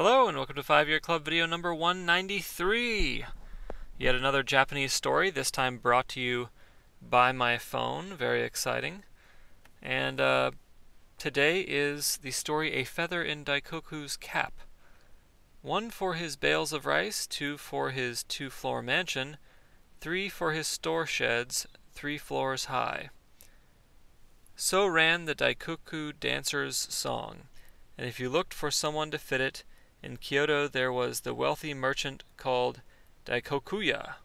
Hello, and welcome to 5 Year Club video number 193. Yet another Japanese story, this time brought to you by my phone. Very exciting. And uh, today is the story A Feather in Daikoku's Cap. One for his bales of rice, two for his two floor mansion, three for his store sheds, three floors high. So ran the Daikoku dancer's song, and if you looked for someone to fit it, in Kyoto there was the wealthy merchant called Daikokuya.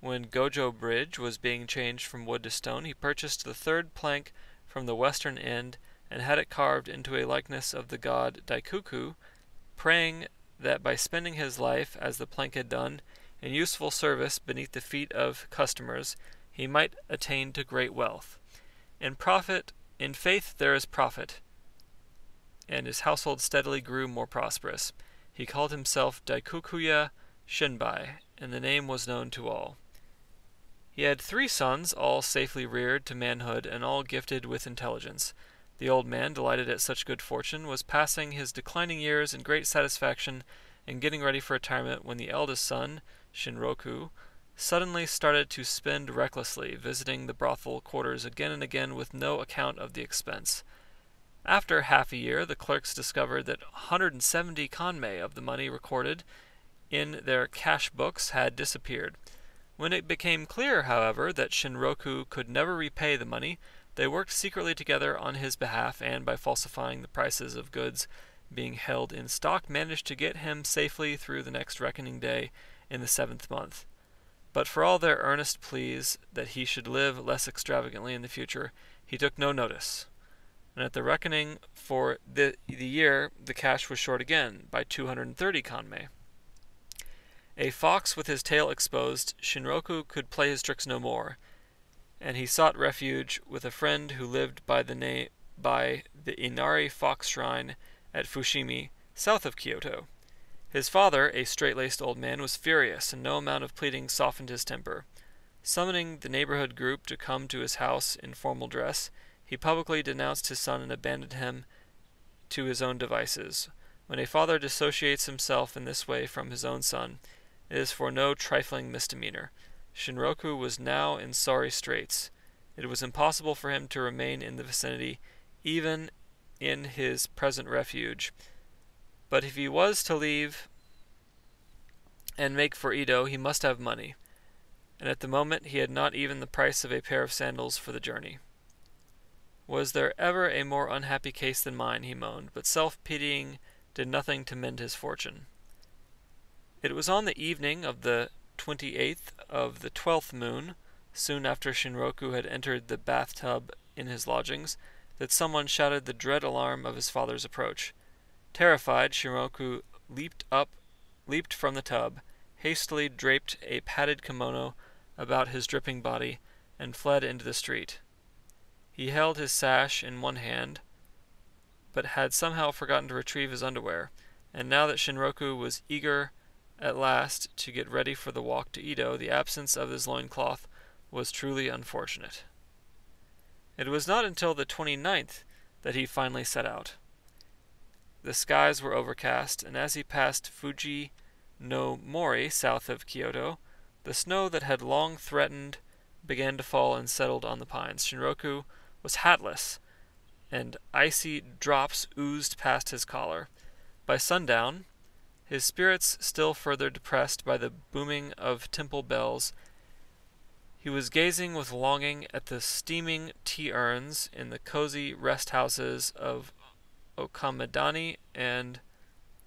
When Gojo Bridge was being changed from wood to stone, he purchased the third plank from the western end and had it carved into a likeness of the god Daikoku, praying that by spending his life, as the plank had done, in useful service beneath the feet of customers, he might attain to great wealth. In profit, in faith there is profit, and his household steadily grew more prosperous. He called himself Daikokuya Shinbai, and the name was known to all. He had three sons, all safely reared to manhood, and all gifted with intelligence. The old man, delighted at such good fortune, was passing his declining years in great satisfaction and getting ready for retirement when the eldest son, Shinroku, suddenly started to spend recklessly, visiting the brothel quarters again and again with no account of the expense. After half a year, the clerks discovered that 170 kanmei of the money recorded in their cash books had disappeared. When it became clear, however, that Shinroku could never repay the money, they worked secretly together on his behalf and, by falsifying the prices of goods being held in stock, managed to get him safely through the next reckoning day in the seventh month. But for all their earnest pleas that he should live less extravagantly in the future, he took no notice and at the reckoning for the, the year the cash was short again by 230 kanmei. A fox with his tail exposed, Shinroku could play his tricks no more, and he sought refuge with a friend who lived by the na- by the Inari Fox Shrine at Fushimi, south of Kyoto. His father, a straight-laced old man, was furious, and no amount of pleading softened his temper. Summoning the neighborhood group to come to his house in formal dress, he publicly denounced his son and abandoned him to his own devices. When a father dissociates himself in this way from his own son, it is for no trifling misdemeanor. Shinroku was now in sorry straits. It was impossible for him to remain in the vicinity, even in his present refuge. But if he was to leave and make for Edo, he must have money, and at the moment he had not even the price of a pair of sandals for the journey. Was there ever a more unhappy case than mine? he moaned, but self pitying did nothing to mend his fortune. It was on the evening of the twenty eighth of the twelfth moon, soon after Shinroku had entered the bathtub in his lodgings, that someone shouted the dread alarm of his father's approach. Terrified, Shinroku leaped up, leaped from the tub, hastily draped a padded kimono about his dripping body, and fled into the street. He held his sash in one hand, but had somehow forgotten to retrieve his underwear, and now that Shinroku was eager at last to get ready for the walk to Edo, the absence of his loincloth was truly unfortunate. It was not until the 29th that he finally set out. The skies were overcast, and as he passed Fuji no Mori, south of Kyoto, the snow that had long threatened began to fall and settled on the pines. Shinroku was hatless, and icy drops oozed past his collar. By sundown, his spirits still further depressed by the booming of temple bells, he was gazing with longing at the steaming tea urns in the cozy rest houses of Okamedani and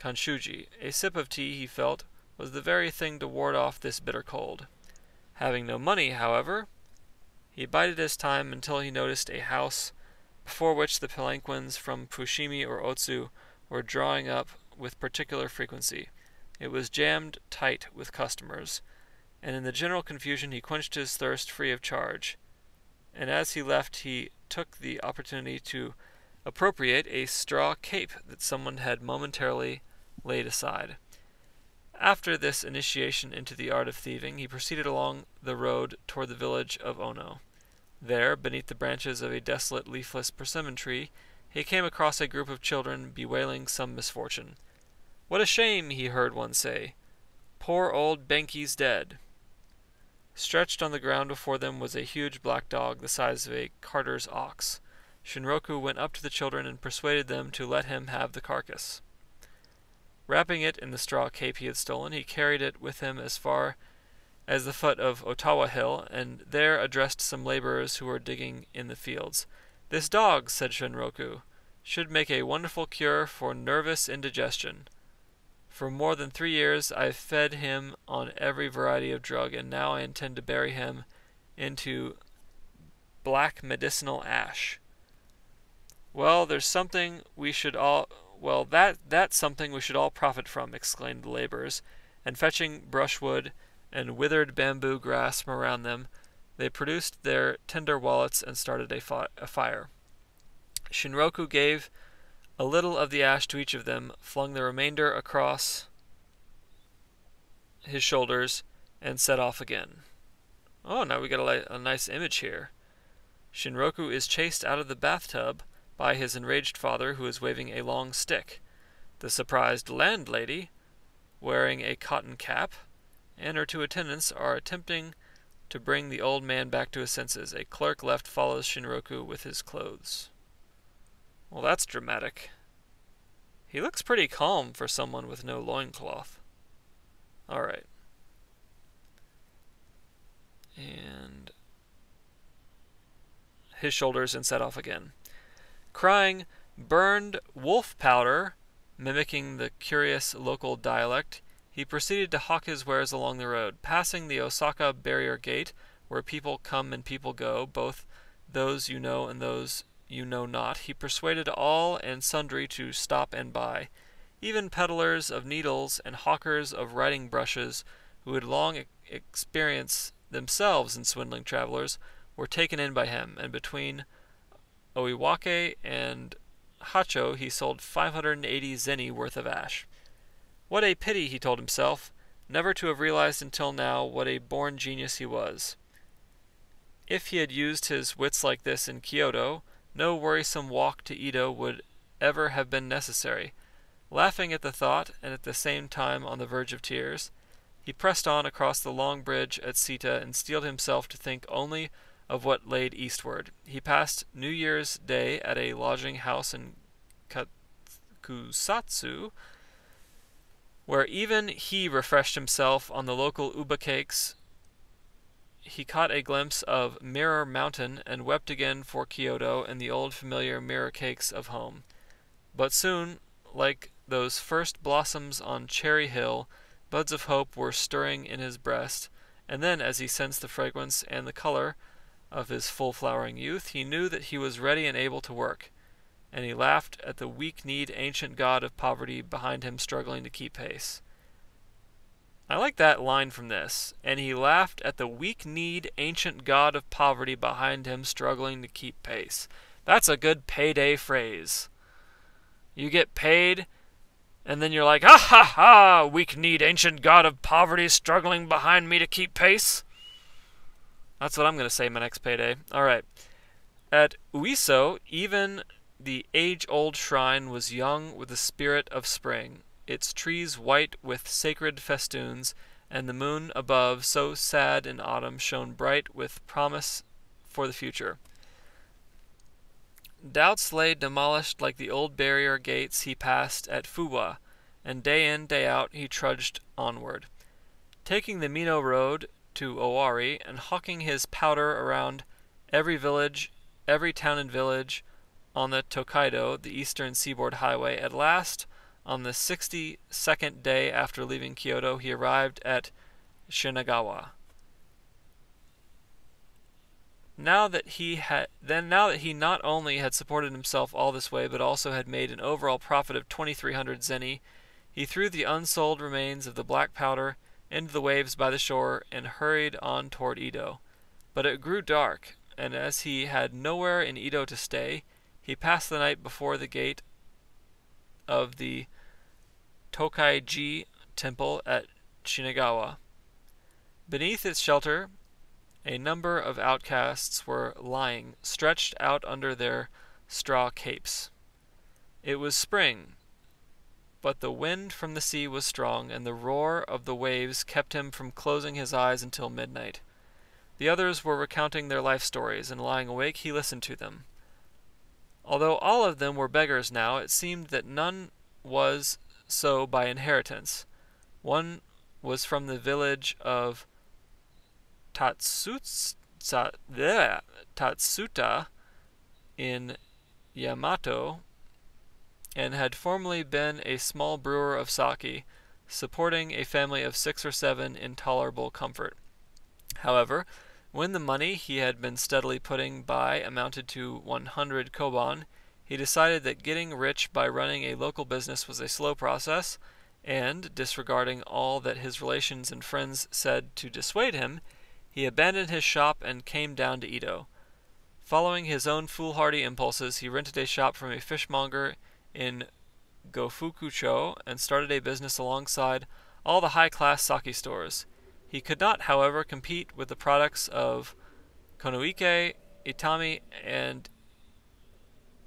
Kanshuji. A sip of tea, he felt, was the very thing to ward off this bitter cold. Having no money, however, he bided his time until he noticed a house before which the palanquins from Fushimi or Otsu were drawing up with particular frequency. It was jammed tight with customers, and in the general confusion he quenched his thirst free of charge. And as he left, he took the opportunity to appropriate a straw cape that someone had momentarily laid aside. After this initiation into the art of thieving, he proceeded along the road toward the village of Ono. There, beneath the branches of a desolate leafless persimmon tree, he came across a group of children bewailing some misfortune. What a shame, he heard one say. Poor old Benkei's dead. Stretched on the ground before them was a huge black dog the size of a carter's ox. Shinroku went up to the children and persuaded them to let him have the carcass. Wrapping it in the straw cape he had stolen, he carried it with him as far as the foot of Otowa Hill, and there addressed some laborers who were digging in the fields. This dog, said Shinroku, should make a wonderful cure for nervous indigestion. For more than three years I've fed him on every variety of drug, and now I intend to bury him into black medicinal ash. Well, there's something we should all well that that's something we should all profit from, exclaimed the laborers, and fetching brushwood and withered bamboo grass from around them, they produced their tinder wallets and started a, a fire. Shinroku gave a little of the ash to each of them, flung the remainder across his shoulders, and set off again. Oh, now we got a, a nice image here. Shinroku is chased out of the bathtub by his enraged father, who is waving a long stick. The surprised landlady, wearing a cotton cap, and her two attendants are attempting to bring the old man back to his senses. A clerk left follows Shinroku with his clothes. Well, that's dramatic. He looks pretty calm for someone with no loincloth. Alright. And his shoulders and set off again. Crying, burned wolf powder, mimicking the curious local dialect, he proceeded to hawk his wares along the road, passing the Osaka barrier gate, where people come and people go, both those you know and those you know not. He persuaded all and sundry to stop and buy. Even peddlers of needles and hawkers of writing brushes, who had long experience themselves in swindling travelers, were taken in by him, and between Oiwake and Hacho he sold 580 zeni worth of ash. What a pity, he told himself, never to have realized until now what a born genius he was. If he had used his wits like this in Kyoto, no worrisome walk to Edo would ever have been necessary. Laughing at the thought, and at the same time on the verge of tears, he pressed on across the long bridge at Seta and steeled himself to think only of what laid eastward. He passed New Year's Day at a lodging house in Kusatsu, where even he refreshed himself on the local uba cakes. He caught a glimpse of Mirror Mountain and wept again for Kyoto and the old familiar mirror cakes of home. But soon, like those first blossoms on Cherry Hill, buds of hope were stirring in his breast, and then, as he sensed the fragrance and the color of his full flowering youth, he knew that he was ready and able to work and he laughed at the weak kneed ancient god of poverty behind him struggling to keep pace. I like that line from this. And he laughed at the weak kneed ancient god of poverty behind him struggling to keep pace. That's a good payday phrase. You get paid, and then you're like, ah, ha ha ha, weak kneed ancient god of poverty struggling behind me to keep pace. That's what I'm going to say my next payday. All right. At Uiso, even the age-old shrine was young with the spirit of spring, its trees white with sacred festoons, and the moon above, so sad in autumn, shone bright with promise for the future. Doubts lay demolished like the old barrier gates he passed at Fuwa, and day in, day out, he trudged onward. Taking the Mino road to Owari, and hawking his powder around every village, every town and village, on the Tokaido, the eastern seaboard highway. At last, on the 62nd day after leaving Kyoto, he arrived at Shinagawa. Now that he had then now that he not only had supported himself all this way, but also had made an overall profit of 2300 zeni, he threw the unsold remains of the black powder into the waves by the shore and hurried on toward Edo. But it grew dark, and as he had nowhere in Edo to stay, he passed the night before the gate of the Tokaiji temple at Shinagawa. Beneath its shelter, a number of outcasts were lying, stretched out under their straw capes. It was spring, but the wind from the sea was strong, and the roar of the waves kept him from closing his eyes until midnight. The others were recounting their life stories, and lying awake he listened to them. Although all of them were beggars now, it seemed that none was so by inheritance. One was from the village of Tatsuta, Tatsuta in Yamato, and had formerly been a small brewer of sake, supporting a family of six or seven in tolerable comfort. However, when the money he had been steadily putting by amounted to 100 koban, he decided that getting rich by running a local business was a slow process, and, disregarding all that his relations and friends said to dissuade him, he abandoned his shop and came down to Edo. Following his own foolhardy impulses, he rented a shop from a fishmonger in Gofukucho and started a business alongside all the high class sake stores. He could not, however, compete with the products of Konoike, Itami, and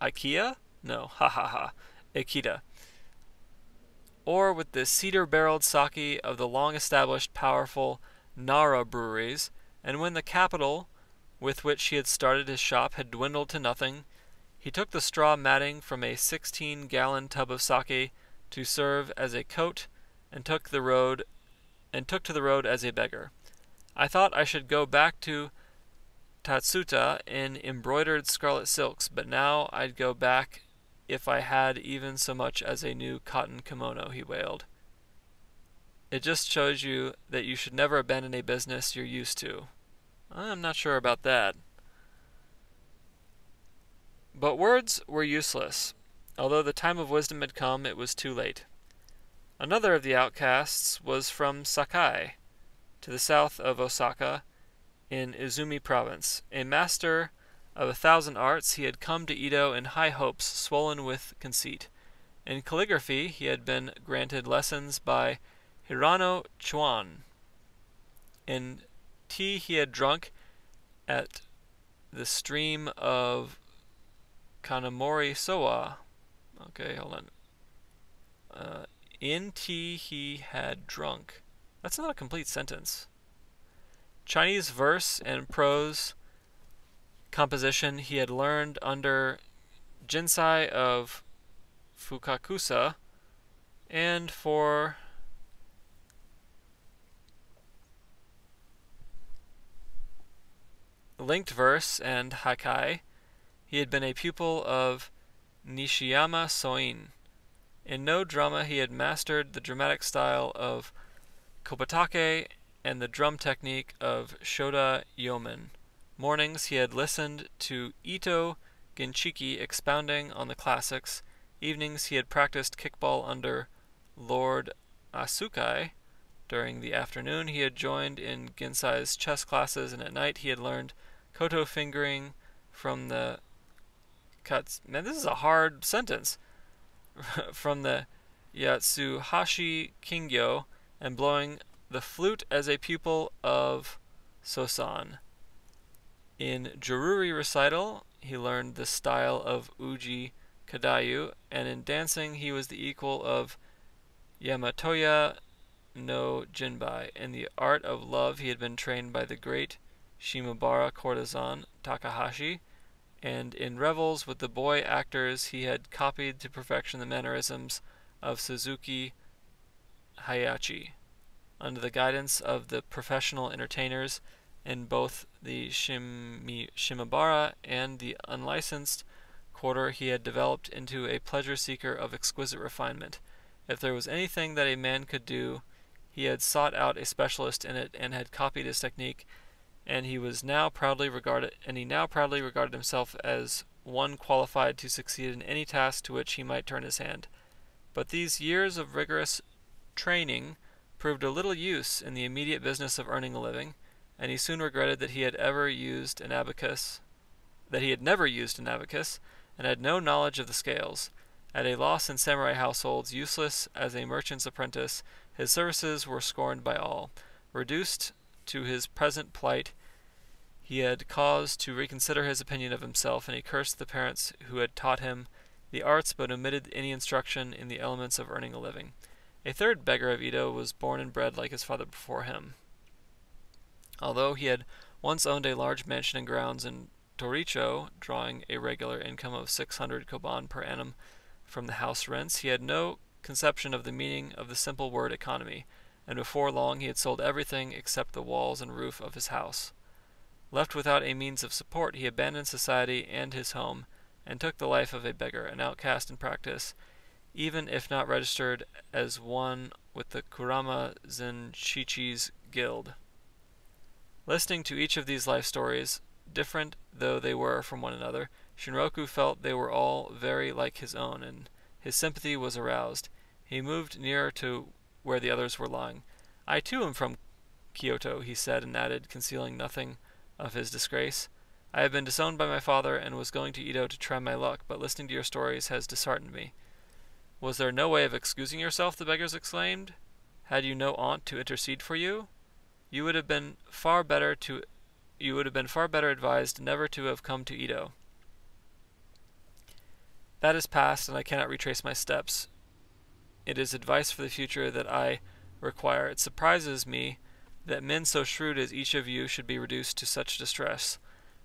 IKEA? No, ha ha ha, Ikeda. Or with the cedar barreled sake of the long established, powerful Nara breweries, and when the capital with which he had started his shop had dwindled to nothing, he took the straw matting from a sixteen gallon tub of sake to serve as a coat and took the road and took to the road as a beggar. I thought I should go back to Tatsuta in embroidered scarlet silks, but now I'd go back if I had even so much as a new cotton kimono, he wailed. It just shows you that you should never abandon a business you're used to. I'm not sure about that. But words were useless. Although the time of wisdom had come, it was too late. Another of the outcasts was from Sakai, to the south of Osaka, in Izumi province. A master of a thousand arts, he had come to Edo in high hopes, swollen with conceit. In calligraphy, he had been granted lessons by Hirano Chuan. In tea he had drunk at the stream of Kanamori Sowa. Okay, hold on. Uh, in tea he had drunk. That's not a complete sentence. Chinese verse and prose composition he had learned under Jinsai of Fukakusa, and for linked verse and haikai, he had been a pupil of Nishiyama Soin. In no drama he had mastered the dramatic style of Kobutake and the drum technique of Shoda Yomen. Mornings he had listened to Ito Ginchiki expounding on the classics. Evenings he had practiced kickball under Lord Asukai. During the afternoon he had joined in Ginsai's chess classes, and at night he had learned koto fingering from the cuts. Man, this is a hard sentence. from the Yatsuhashi Kengyo and blowing the flute as a pupil of Sosan. In Joruri recital, he learned the style of Uji Kadayu, and in dancing, he was the equal of Yamatoya no Jinbai. In the art of love, he had been trained by the great Shimabara courtesan Takahashi, and in revels with the boy actors he had copied to perfection the mannerisms of Suzuki Hayachi. Under the guidance of the professional entertainers in both the Shimi, Shimabara and the unlicensed quarter, he had developed into a pleasure seeker of exquisite refinement. If there was anything that a man could do, he had sought out a specialist in it and had copied his technique and he was now proudly regarded and he now proudly regarded himself as one qualified to succeed in any task to which he might turn his hand. But these years of rigorous training proved of little use in the immediate business of earning a living, and he soon regretted that he had ever used an abacus, that he had never used an abacus, and had no knowledge of the scales. At a loss in samurai households, useless as a merchant's apprentice, his services were scorned by all. Reduced to his present plight, he had cause to reconsider his opinion of himself, and he cursed the parents who had taught him the arts but omitted any instruction in the elements of earning a living. A third beggar of Edo was born and bred like his father before him. Although he had once owned a large mansion and grounds in Toricho, drawing a regular income of 600 koban per annum from the house rents, he had no conception of the meaning of the simple word economy, and before long he had sold everything except the walls and roof of his house. Left without a means of support, he abandoned society and his home, and took the life of a beggar, an outcast in practice, even if not registered as one with the Kurama Zenchichi's guild. Listening to each of these life stories, different though they were from one another, Shinroku felt they were all very like his own, and his sympathy was aroused. He moved nearer to where the others were lying. I too am from Kyoto, he said, and added, concealing nothing of his disgrace. I have been disowned by my father and was going to Edo to try my luck, but listening to your stories has disheartened me. Was there no way of excusing yourself? the beggars exclaimed. Had you no aunt to intercede for you? You would have been far better to you would have been far better advised never to have come to Edo. That is past, and I cannot retrace my steps. It is advice for the future that I require. It surprises me that men so shrewd as each of you should be reduced to such distress.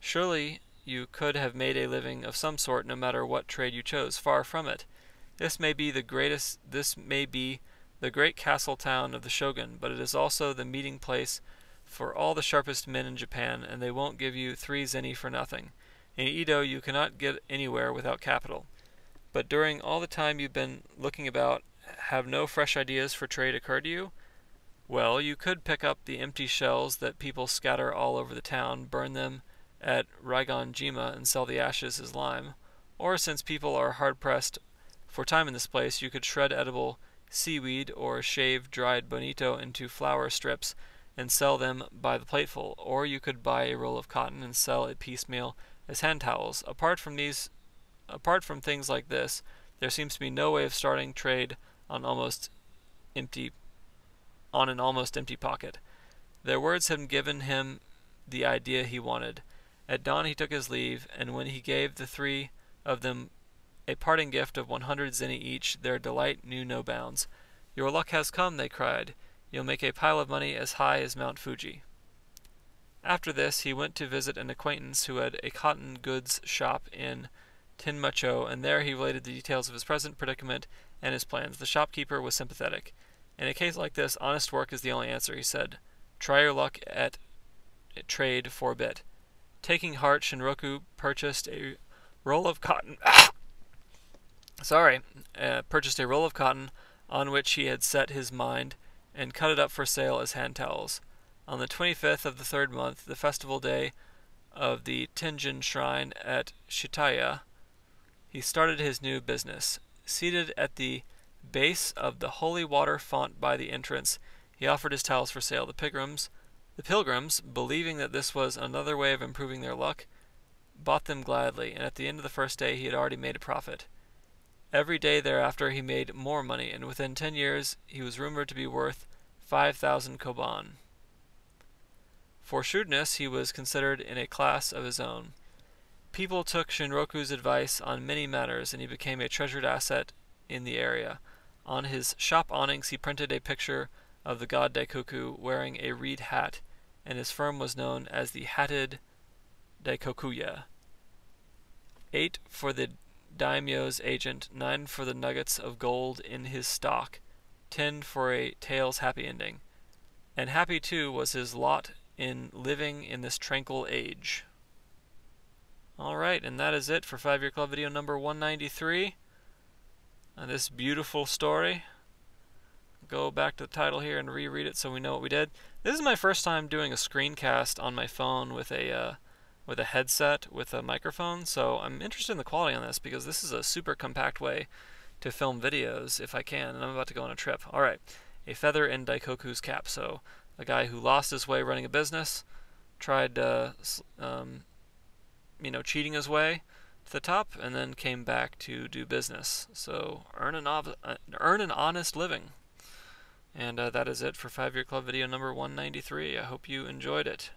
Surely you could have made a living of some sort no matter what trade you chose. Far from it. This may be the greatest this may be the great castle town of the shogun, but it is also the meeting place for all the sharpest men in Japan, and they won't give you three zeni for nothing. In Edo you cannot get anywhere without capital. But during all the time you've been looking about, have no fresh ideas for trade occurred to you? Well, you could pick up the empty shells that people scatter all over the town, burn them at Reiganjima, and sell the ashes as lime. Or, since people are hard pressed for time in this place, you could shred edible seaweed or shave dried bonito into flour strips and sell them by the plateful. Or you could buy a roll of cotton and sell it piecemeal as hand towels. Apart from these, apart from things like this, there seems to be no way of starting trade on almost empty on an almost empty pocket. Their words had given him the idea he wanted. At dawn he took his leave, and when he gave the three of them a parting gift of one hundred zeni each, their delight knew no bounds. Your luck has come, they cried. You'll make a pile of money as high as Mount Fuji. After this, he went to visit an acquaintance who had a cotton goods shop in Temmacho, and there he related the details of his present predicament and his plans. The shopkeeper was sympathetic. In a case like this, honest work is the only answer, he said. Try your luck at trade for a bit. Taking heart, Shinroku purchased a roll of cotton. sorry, uh, purchased a roll of cotton on which he had set his mind and cut it up for sale as hand towels. On the 25th of the third month, the festival day of the Tenjin shrine at Shitaya, he started his new business. Seated at the base of the holy water font by the entrance, he offered his towels for sale. The pilgrims, the pilgrims, believing that this was another way of improving their luck, bought them gladly, and at the end of the first day he had already made a profit. Every day thereafter he made more money, and within ten years he was rumored to be worth five thousand koban. For shrewdness he was considered in a class of his own. People took Shinroku's advice on many matters, and he became a treasured asset in the area. On his shop awnings he printed a picture of the god Daikoku wearing a reed hat, and his firm was known as the Hatted Daikokuya. Eight for the daimyo's agent, nine for the nuggets of gold in his stock, ten for a tale's happy ending. And happy too was his lot in living in this tranquil age. Alright, and that is it for Five Year Club video number 193 uh, this beautiful story. Go back to the title here and reread it so we know what we did. This is my first time doing a screencast on my phone with a uh, with a headset with a microphone, so I'm interested in the quality on this because this is a super compact way to film videos if I can, and I'm about to go on a trip. Alright, a feather in Daikoku's cap. So, a guy who lost his way running a business, tried, um, you know, cheating his way, to the top and then came back to do business. So earn an, uh, earn an honest living. And uh, that is it for 5 Year Club video number 193. I hope you enjoyed it.